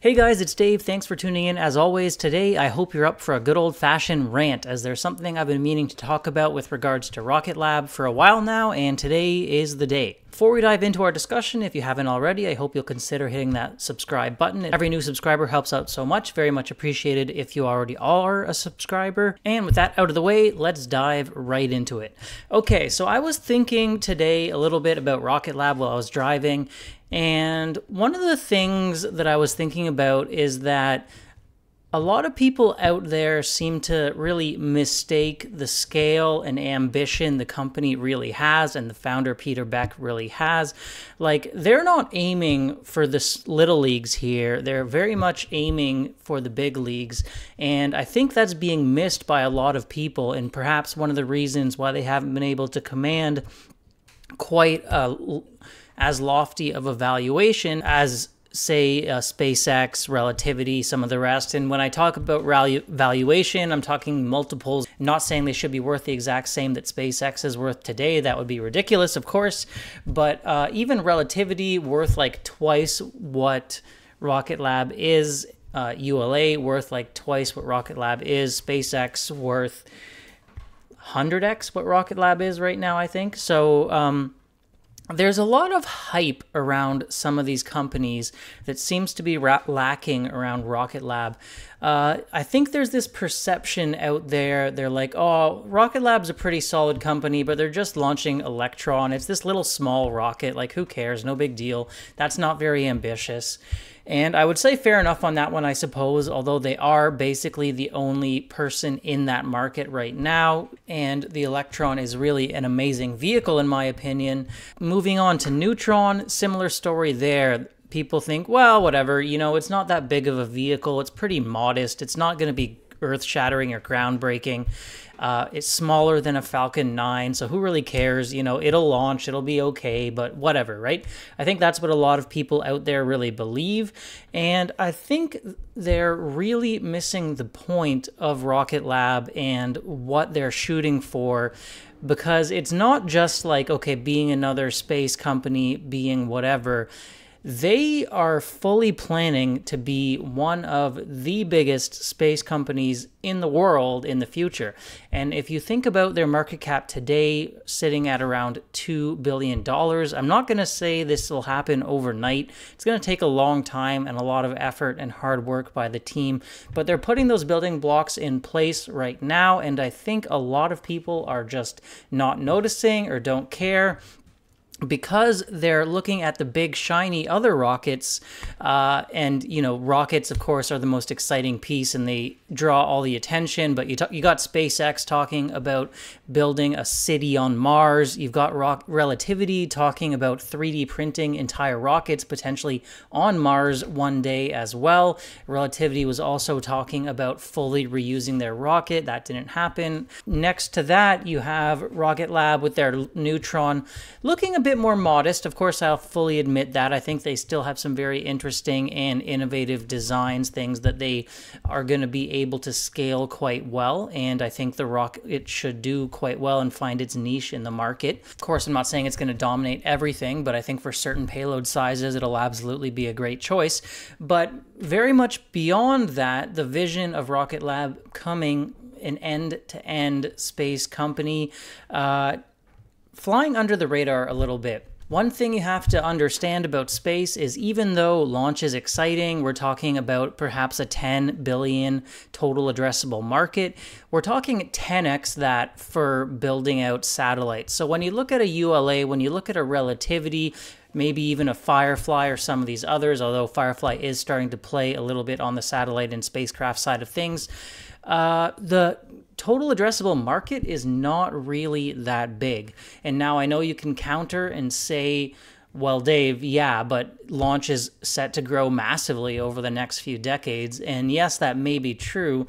Hey guys, it's Dave. Thanks for tuning in. As always, today I hope you're up for a good old fashioned rant, as there's something I've been meaning to talk about with regards to Rocket Lab for a while now, and today is the day. Before we dive into our discussion, if you haven't already, I hope you'll consider hitting that subscribe button. Every new subscriber helps out so much, very much appreciated if you already are a subscriber. And with that out of the way, let's dive right into it. Okay, so I was thinking today a little bit about Rocket Lab while I was driving, and one of the things that I was thinking about is that a lot of people out there seem to really mistake the scale and ambition the company really has and the founder Peter Beck really has. Like they're not aiming for the little leagues here. They're very much aiming for the big leagues and I think that's being missed by a lot of people and perhaps one of the reasons why they haven't been able to command quite a as lofty of a valuation as say uh, SpaceX, Relativity, some of the rest. And when I talk about valuation, I'm talking multiples. Not saying they should be worth the exact same that SpaceX is worth today. That would be ridiculous, of course. But uh, even Relativity worth like twice what Rocket Lab is. Uh, ULA worth like twice what Rocket Lab is. SpaceX worth 100x what Rocket Lab is right now, I think. So, um, there's a lot of hype around some of these companies that seems to be lacking around Rocket Lab. Uh, I think there's this perception out there. They're like, oh, Rocket Lab's a pretty solid company, but they're just launching Electron. It's this little small rocket. Like, who cares? No big deal. That's not very ambitious. And I would say fair enough on that one, I suppose, although they are basically the only person in that market right now. And the Electron is really an amazing vehicle, in my opinion. Moving on to Neutron, similar story there people think, well, whatever, you know, it's not that big of a vehicle. It's pretty modest. It's not going to be earth shattering or groundbreaking. Uh, it's smaller than a Falcon 9, so who really cares? You know, it'll launch, it'll be okay, but whatever, right? I think that's what a lot of people out there really believe. And I think they're really missing the point of Rocket Lab and what they're shooting for because it's not just like, okay, being another space company, being whatever they are fully planning to be one of the biggest space companies in the world in the future. And if you think about their market cap today, sitting at around $2 billion, I'm not going to say this will happen overnight. It's going to take a long time and a lot of effort and hard work by the team, but they're putting those building blocks in place right now. And I think a lot of people are just not noticing or don't care because they're looking at the big shiny other rockets uh, and you know rockets of course are the most exciting piece and they draw all the attention but you, you got spacex talking about building a city on mars. You've got rock relativity talking about 3d printing entire rockets potentially on mars one day as well. Relativity was also talking about fully reusing their rocket. That didn't happen. Next to that you have rocket lab with their neutron looking a bit more modest. Of course, I'll fully admit that. I think they still have some very interesting and innovative designs, things that they are going to be able to scale quite well. And I think the Rocket should do quite well and find its niche in the market. Of course, I'm not saying it's going to dominate everything, but I think for certain payload sizes, it'll absolutely be a great choice. But very much beyond that, the vision of Rocket Lab coming an end to end space company. Uh, flying under the radar a little bit. One thing you have to understand about space is even though launch is exciting, we're talking about perhaps a 10 billion total addressable market, we're talking 10x that for building out satellites. So when you look at a ULA, when you look at a relativity, maybe even a Firefly or some of these others, although Firefly is starting to play a little bit on the satellite and spacecraft side of things, uh, the total addressable market is not really that big. And now I know you can counter and say, well, Dave, yeah, but launch is set to grow massively over the next few decades. And yes, that may be true.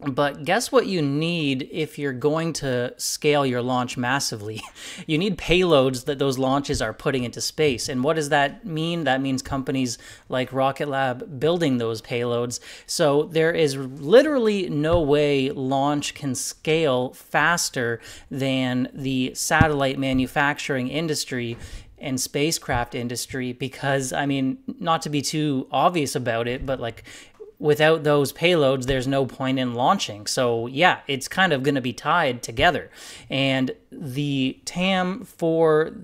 But guess what you need if you're going to scale your launch massively? you need payloads that those launches are putting into space. And what does that mean? That means companies like Rocket Lab building those payloads. So there is literally no way launch can scale faster than the satellite manufacturing industry and spacecraft industry because I mean, not to be too obvious about it, but like without those payloads, there's no point in launching. So, yeah, it's kind of going to be tied together. And the TAM for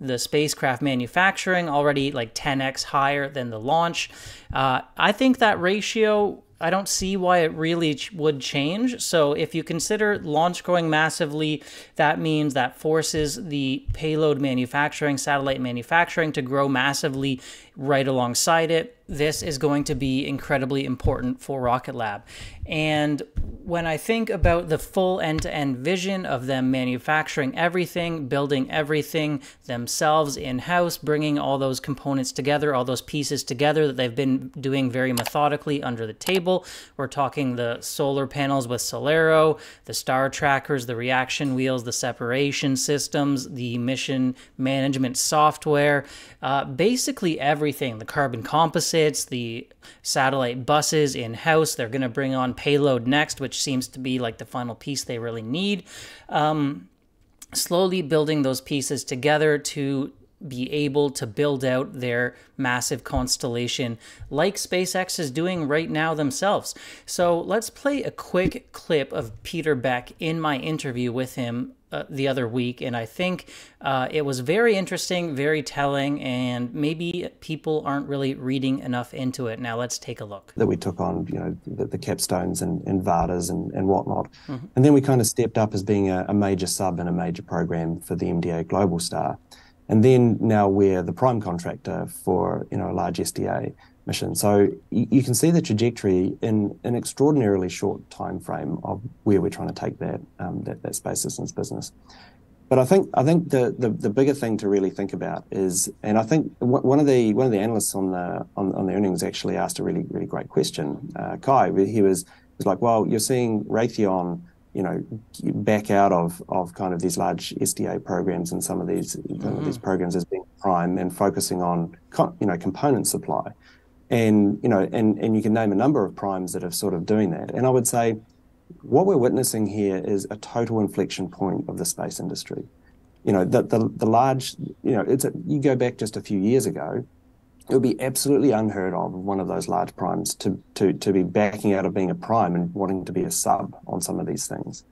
the spacecraft manufacturing already like 10x higher than the launch. Uh, I think that ratio I don't see why it really would change. So if you consider launch growing massively, that means that forces the payload manufacturing, satellite manufacturing to grow massively right alongside it. This is going to be incredibly important for Rocket Lab. And when I think about the full end to end vision of them manufacturing everything, building everything themselves in house, bringing all those components together, all those pieces together that they've been doing very methodically under the table, we're talking the solar panels with SolAero, the star trackers, the reaction wheels, the separation systems, the mission management software, uh, basically everything the carbon composites, the satellite buses in house. They're going to bring on payload next, which seems to be like the final piece they really need. Um, slowly building those pieces together to be able to build out their massive constellation like SpaceX is doing right now themselves. So let's play a quick clip of Peter Beck in my interview with him uh, the other week, and I think uh, it was very interesting, very telling, and maybe people aren't really reading enough into it. Now let's take a look. That we took on, you know, the, the capstones and, and Vardas and, and whatnot, mm-hmm. and then we kind of stepped up as being a, a major sub and a major program for the MDA Globalstar. And then now we're the prime contractor for you know a large SDA mission. So you, you can see the trajectory in an extraordinarily short time frame of where we're trying to take that um, that, that space systems business. But I think I think the, the, the bigger thing to really think about is, and I think one of the one of the analysts on the on, on the earnings actually asked a really really great question. Uh, Kai, he was was like, well, you're seeing Raytheon you know, back out of, of kind of these large SDA programs and some of these mm-hmm. some of these mm-hmm. programs as being prime and focusing on you know component supply, and you know and and you can name a number of primes that are sort of doing that. And I would say, what we're witnessing here is a total inflection point of the space industry. You know, the the, the large you know it's a, you go back just a few years ago, it would be absolutely unheard of one of those large primes to, to, to be backing out of being a prime and wanting to be a sub on some of these things.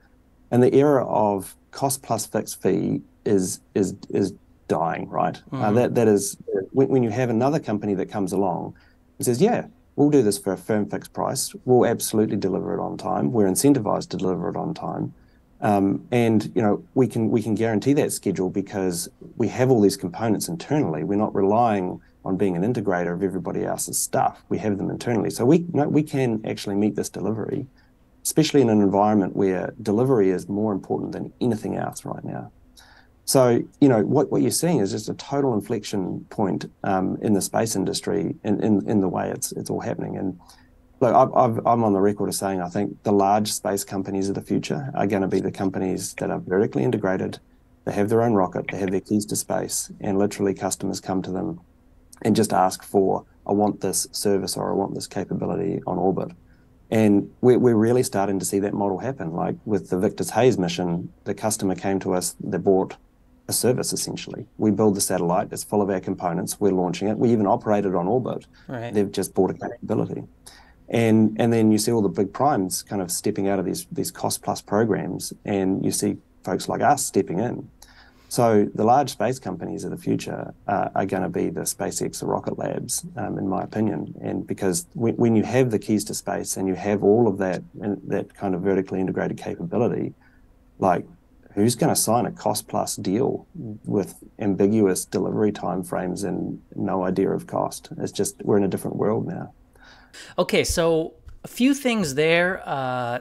And the era of cost plus fixed fee is is is dying, right? Mm-hmm. Uh, that that is when, when you have another company that comes along and says, "Yeah, we'll do this for a firm fixed price. We'll absolutely deliver it on time. We're incentivized to deliver it on time." Um, and you know we can we can guarantee that schedule because we have all these components internally. We're not relying on being an integrator of everybody else's stuff. We have them internally. So we, you know, we can actually meet this delivery, especially in an environment where delivery is more important than anything else right now. So, you know, what, what you're seeing is just a total inflection point um, in the space industry in, in, in the way it's, it's all happening. And look, i am on the record of saying I think the large space companies of the future are going to be the companies that are vertically integrated. They have their own rocket, they have their keys to space, and literally customers come to them and just ask for, I want this service or I want this capability on orbit. And we're, we're really starting to see that model happen. Like with the Victus Haze mission, the customer came to us, they bought a service essentially. We build the satellite, it's full of our components, we're launching it. We even operate it on orbit. Right. They've just bought a capability. And and then you see all the big primes kind of stepping out of these these cost plus programs and you see folks like us stepping in. So the large space companies of the future uh, are going to be the SpaceX, the Rocket Labs, um, in my opinion. And because when, when, you have the keys to space and you have all of that and that kind of vertically integrated capability, like who's going to sign a cost plus deal with ambiguous delivery timeframes and no idea of cost? It's just we're in a different world now. Okay, so a few things there. Uh,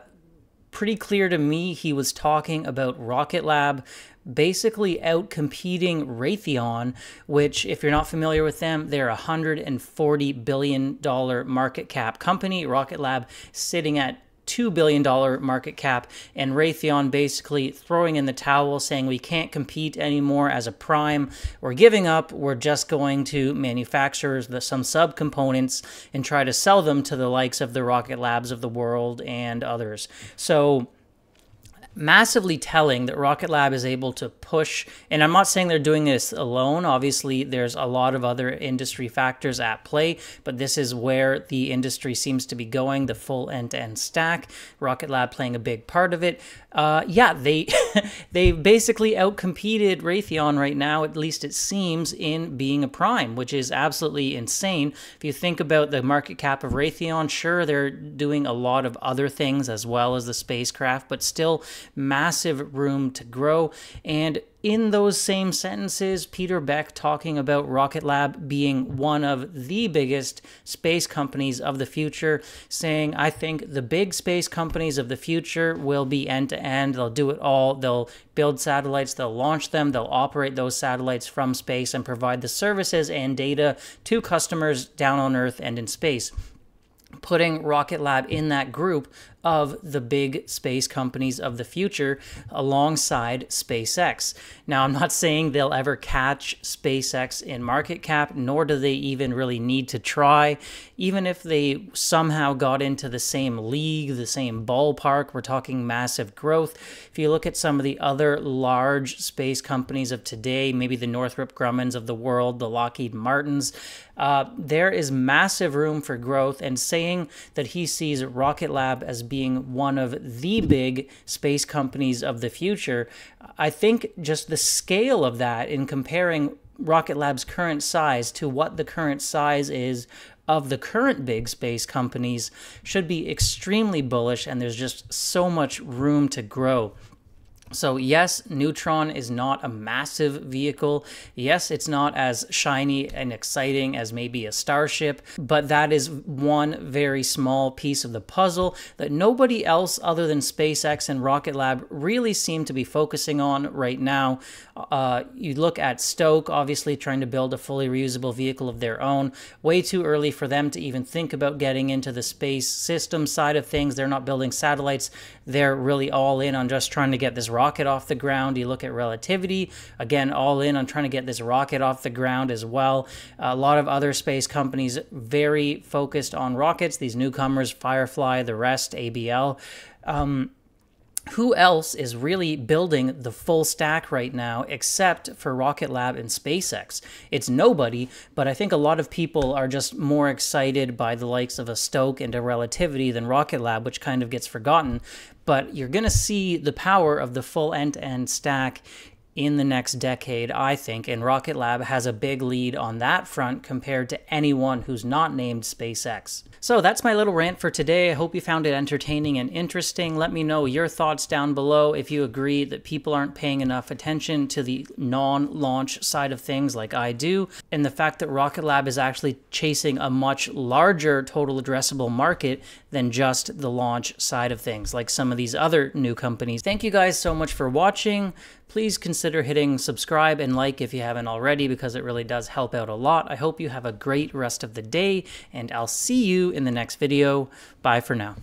pretty clear to me he was talking about Rocket Lab basically out competing Raytheon, which, if you're not familiar with them, they're a $140 billion market cap company. Rocket Lab sitting at $2 billion market cap, and Raytheon basically throwing in the towel, saying we can't compete anymore as a prime. We're giving up. We're just going to manufacture some subcomponents and try to sell them to the likes of the Rocket Labs of the world and others. So, massively telling that Rocket Lab is able to push, and I'm not saying they're doing this alone. Obviously, there's a lot of other industry factors at play, but this is where the industry seems to be going the full end to end stack. Rocket Lab playing a big part of it. Uh, yeah, they they basically outcompeted Raytheon right now, at least it seems, in being a prime, which is absolutely insane. If you think about the market cap of Raytheon, sure, they're doing a lot of other things as well as the spacecraft, but still massive room to grow. And in those same sentences, Peter Beck talking about Rocket Lab being one of the biggest space companies of the future, saying, I think the big space companies of the future will be end to end. They'll do it all. They'll build satellites, they'll launch them, they'll operate those satellites from space and provide the services and data to customers down on Earth and in space putting Rocket Lab in that group of the big space companies of the future alongside SpaceX. Now, I'm not saying they'll ever catch SpaceX in market cap, nor do they even really need to try. Even if they somehow got into the same league, the same ballpark, we're talking massive growth. If you look at some of the other large space companies of today, maybe the Northrop Grummans of the world, the Lockheed Martins, uh, there is massive room for growth. And saying that he sees Rocket Lab as being one of the big space companies of the future, I think just the scale of that in comparing Rocket Lab's current size to what the current size is of the current big space companies should be extremely bullish, and there's just so much room to grow. So, yes, Neutron is not a massive vehicle. Yes, it's not as shiny and exciting as maybe a Starship, but that is one very small piece of the puzzle that nobody else other than SpaceX and Rocket Lab really seem to be focusing on right now. Uh, you look at Stoke, obviously trying to build a fully reusable vehicle of their own. Way too early for them to even think about getting into the space system side of things. They're not building satellites, they're really all in on just trying to get this rocket off the ground. You look at relativity, again, all in on trying to get this rocket off the ground as well. A lot of other space companies very focused on rockets, these newcomers, Firefly, the rest, ABL. Um, who else is really building the full stack right now except for Rocket Lab and SpaceX? It's nobody, but I think a lot of people are just more excited by the likes of a Stoke and a Relativity than Rocket Lab, which kind of gets forgotten. But you're going to see the power of the full end to end stack in the next decade, I think, and Rocket Lab has a big lead on that front compared to anyone who's not named SpaceX. So that's my little rant for today. I hope you found it entertaining and interesting. Let me know your thoughts down below if you agree that people aren't paying enough attention to the non-launch side of things like I do, and the fact that Rocket Lab is actually chasing a much larger total addressable market than just the launch side of things, like some of these other new companies. Thank you guys so much for watching. Please consider hitting subscribe and like if you haven't already because it really does help out a lot. I hope you have a great rest of the day and I'll see you in the next video. Bye for now.